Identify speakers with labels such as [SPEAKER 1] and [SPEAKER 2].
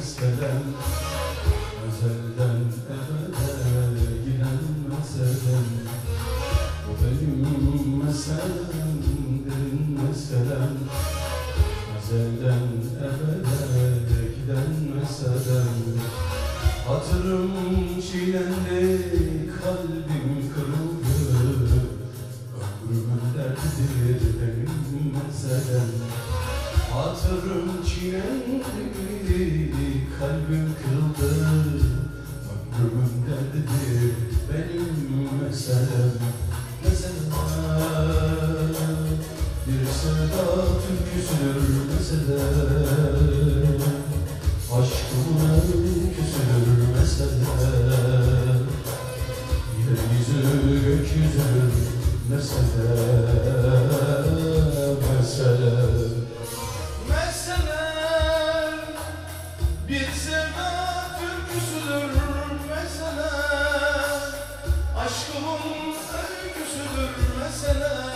[SPEAKER 1] meselem Ezelden ebede giden meselem Bu benim meselem, derin meselem. Ezelden ebede giden meselem Hatırım çiğnendi, kalbim kırıldı. Ömrümün derdidir benim meselem Hatırım çiğnendi, kalbim kırıldı. Ömrümün derdidir benim meselem Meselem bir sevda türküsüdür meselem. Aşkımın öyküsüdür meselem. Yeryüzü gökyüzü mesele
[SPEAKER 2] bir sevda türküsüdür meselem Aşkımın öyküsüdür meselem